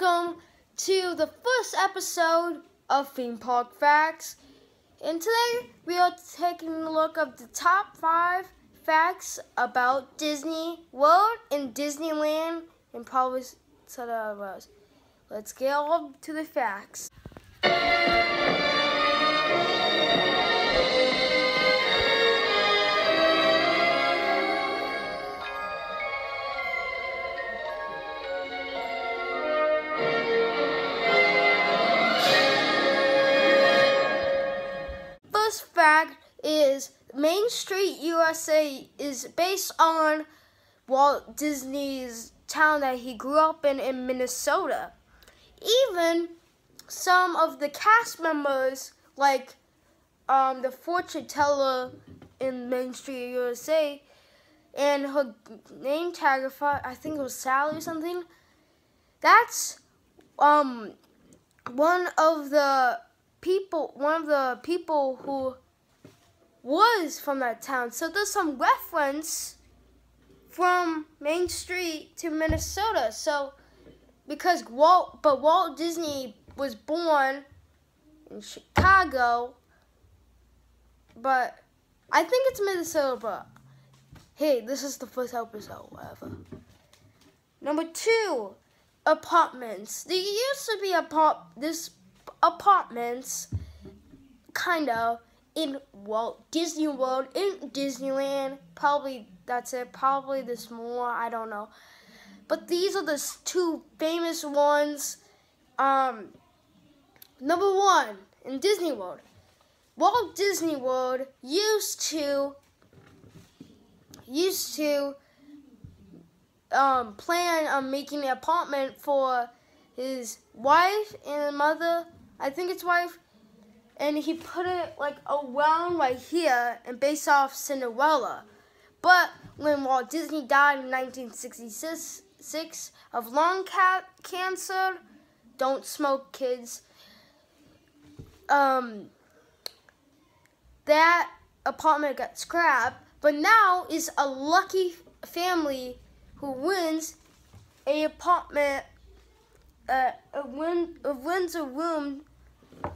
welcome to the first episode of Theme Park Facts. And today we are taking a look at the top five facts about Disney World and Disneyland and probably some others. Let's get on to the facts. Is based on Walt Disney's town that he grew up in in Minnesota. Even some of the cast members, like um, the fortune teller in Main Street USA, and her name tag, I, think it was Sally or something. That's um one of the people, one of the people who was from that town. So there's some reference from Main Street to Minnesota. So because Walt, but Walt Disney was born in Chicago, but I think it's Minnesota. But hey, this is the first episode, whatever. Number two, apartments. There used to be apart this apartments, kind of in Walt Disney World in Disneyland. Probably that's it. Probably this more. I don't know. But these are the two famous ones. Um, number one in Disney World. Walt Disney World used to used to um, plan on making an apartment for his wife and mother. I think it's wife. And he put it like around right here and based off Cinderella. But when Walt Disney died in 1966 of lung ca- cancer, don't smoke, kids. Um, that apartment got scrapped, but now is a lucky family who wins a apartment, uh, a win, wins a room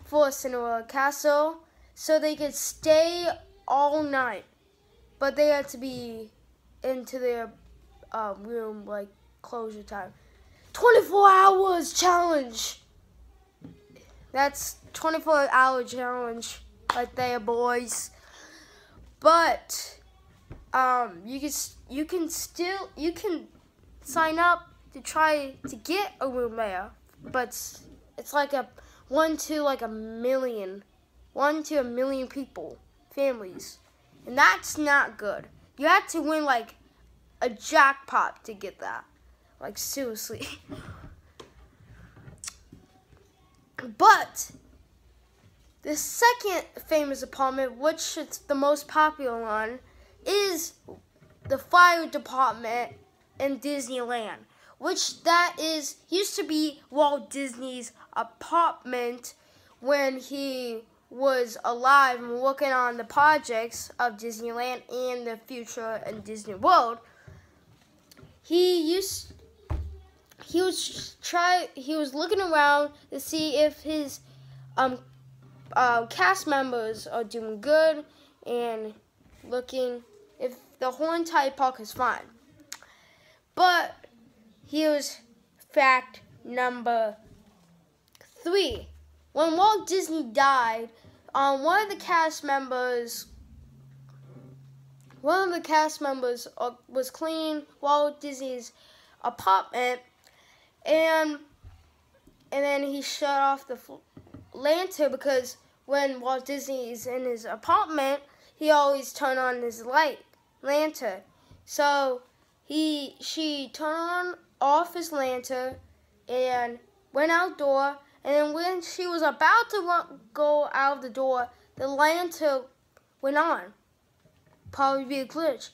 for Cinderella Castle, so they could stay all night, but they had to be into their uh, room like closure time. 24 hours challenge. That's 24 hour challenge right there, boys. But um, you can you can still you can sign up to try to get a room there, but it's, it's like a one to like a million, one to a million people, families, and that's not good. You have to win like a jackpot to get that. Like seriously. But the second famous apartment, which is the most popular one, is the fire department in Disneyland, which that is used to be Walt Disney's apartment when he was alive and working on the projects of Disneyland and the future and Disney World. He used he was try he was looking around to see if his um uh, cast members are doing good and looking if the whole entire park is fine. But here's fact number three. When Walt Disney died, um, one of the cast members one of the cast members uh, was cleaning Walt Disney's apartment and and then he shut off the lantern because when Walt Disney is in his apartment, he always turn on his light lantern. So he she turned off his lantern and went outdoor. And when she was about to run, go out of the door, the lantern went on. Probably be a glitch.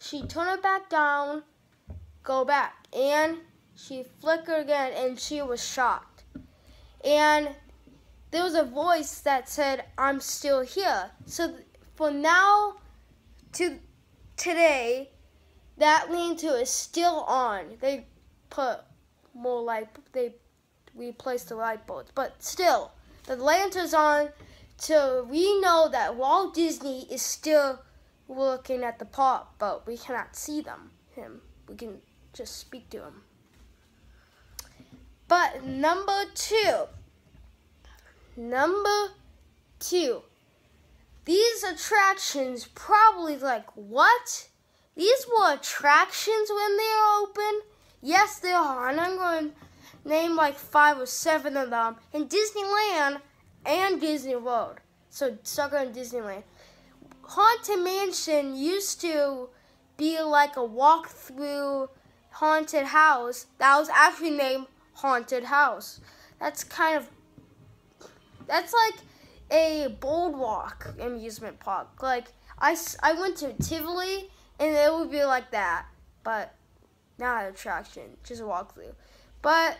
She turned it back down, go back, and she flickered again, and she was shocked. And there was a voice that said, I'm still here. So for now to today, that lean to is still on. They put more light, they replace the light bulbs. But still, the lanterns on so we know that Walt Disney is still looking at the park, but we cannot see them. Him. We can just speak to him. But number two. Number two. These attractions probably like what? These were attractions when they were open? Yes, they are. And I'm going to name like five or seven of them. In Disneyland, and Disney World. So Sucker and Disneyland. Haunted Mansion used to be like a walk through haunted house that was actually named Haunted House. That's kind of that's like a boardwalk amusement park. Like I, I went to Tivoli and it would be like that, but not attraction, just a walk through. But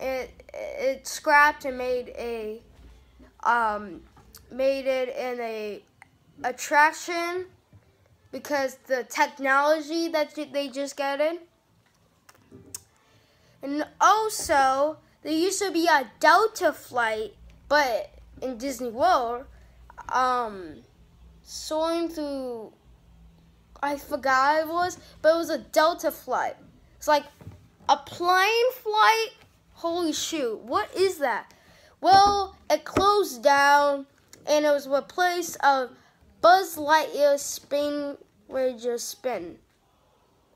it it scrapped and made a um, made it in a attraction because the technology that they just got in. And also, there used to be a Delta flight, but in Disney World, um, soaring through, I forgot it was, but it was a Delta flight. It's like a plane flight. Holy shoot, what is that? Well, it closed down and it was replaced of Buzz Lightyear Space Ranger Spin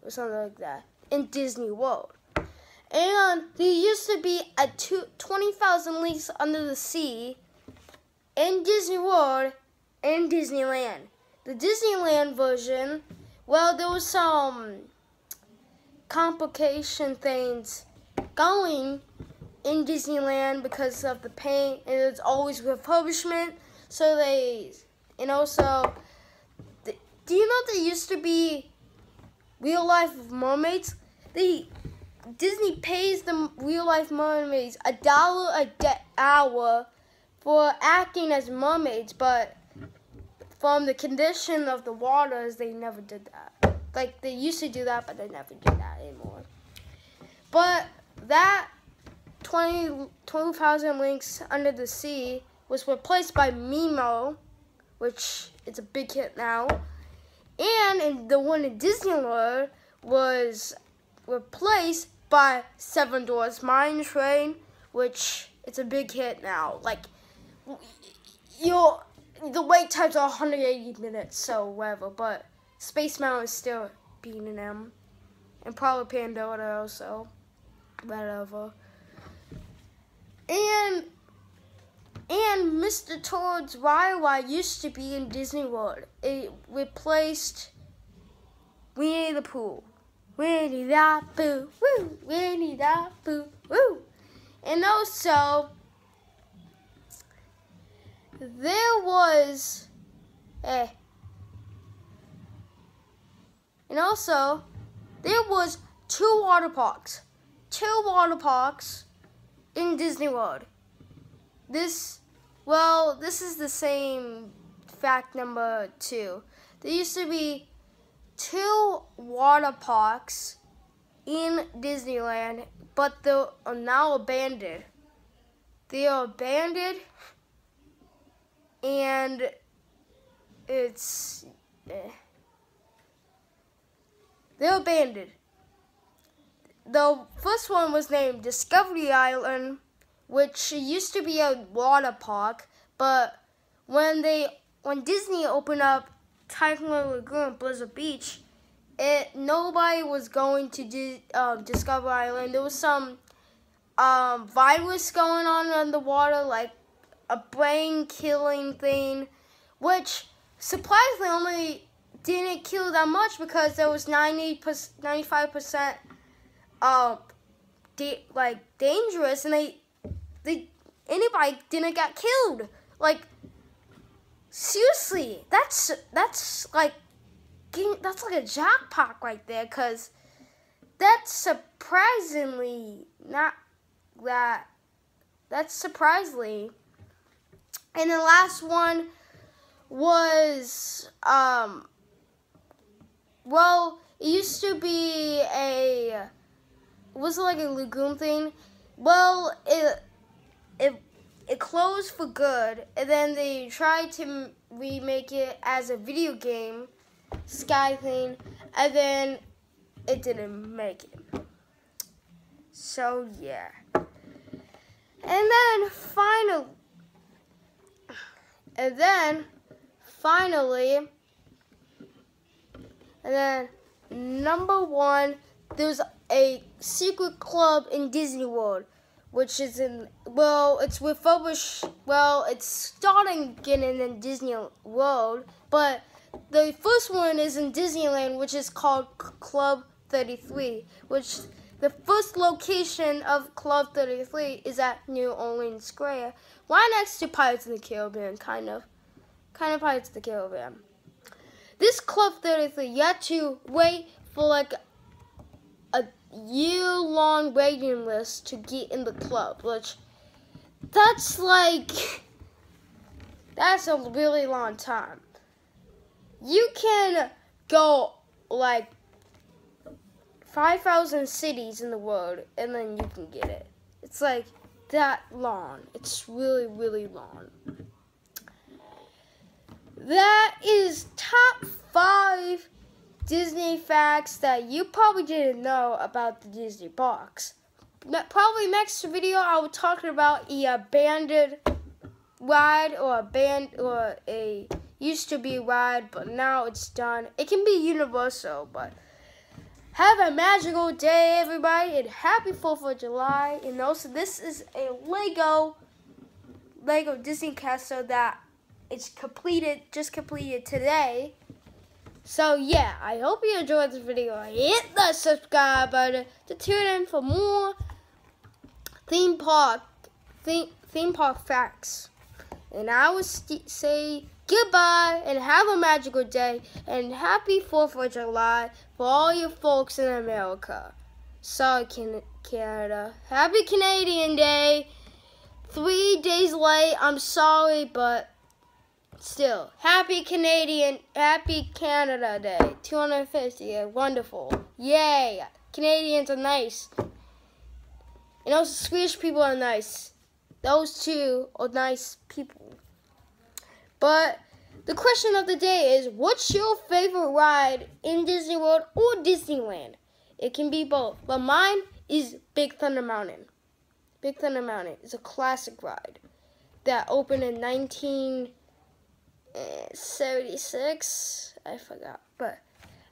or something like that in Disney World. And there used to be a 20,000 Leagues Under the Sea in Disney World and Disneyland. The Disneyland version, well, there was some complication things going in Disneyland because of the paint and it's always refurbishment. So they, and also, the, do you know there used to be real life mermaids? They, Disney pays the real life mermaids a dollar a hour for acting as mermaids, but from the condition of the waters, they never did that. Like they used to do that, but they never do that anymore. But that 20, 20,000 Leagues Under the Sea was replaced by Nemo, which it's a big hit now. And the one in Disneyland was replaced by Seven Dwarfs Mine Train, which it's a big hit now. Like, your the wait times are 180 minutes, so whatever. But Space Mountain is still beating them, and probably Pandora also, whatever. And and Mr. Toad's Why used to be in Disney World. It replaced Winnie the Pooh. Winnie the Pooh, woo! Winnie the Pooh, woo! And also, there was, eh, and also, there was two water parks. Two water parks in Disney World. This, well, this is the same fact number two. There used to be two water parks in Disneyland, but they are now abandoned. They are abandoned, and it's eh. they're abandoned the first one was named Discovery Island, which used to be a water park, but when they when Disney opened up Typhoon Lagoon Blizzard Beach, it nobody was going to do, uh, Discovery Island. There was some um, virus going on in the water, like a brain killing thing, which surprisingly only didn't kill that much because there was 90 95 percent uh, da- like dangerous, and they they anybody didn't get killed. Like seriously, that's that's like that's like a jackpot right there, cause that's surprisingly not that. That's surprisingly. And the last one was um well, it used to be a was it like a lagoon thing? well, it it it closed for good, and then they tried to remake it as a video game, Sky thing, and then it didn't make it. So yeah. And then finally, and then finally, and then number one, there's a secret club in Disney World, which is in well, it's refurbished. Well, it's starting getting in Disney World, but the first one is in Disneyland, which is called Club 33, which the first location of Club 33 is at New Orleans Square, right next to Pirates of the Caribbean, kind of. Kind of Pirates of the Caribbean. This Club 33, you have to wait for like a year long waiting list to get in the club, which that's like, that's a really long time. You can go like 5,000 cities in the world and then you can get it. It's like that long. It's really, really long. That is top five Disney facts that you probably didn't know about the Disney box. Probably next video I will talk about a abandoned ride or a band or a used to be ride, but now it's done. It can be universal, but have a magical day, everybody, and happy 4th of July. And also, this is a Lego, Lego Disney Castle that is completed, just completed today. So, yeah, I hope you enjoyed this video. Hit the subscribe button to tune in for more theme park, theme, theme park facts. And I will say goodbye and have a magical day and happy 4th of July for all you folks in America. Sorry, Canada. Happy Canadian Day. Three days late. I'm sorry, but still. Happy Canadian, happy Canada Day. 250. Yeah, Wonderful. Yay. Canadians are nice. And also Swedish people are nice. Those two are nice people. But the question of the day is what's your favorite ride in Disney World or Disneyland? It can be both, but mine is Big Thunder Mountain. Big Thunder Mountain is a classic ride that opened in 1976. I forgot, but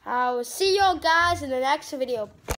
I will see y'all guys in the next video.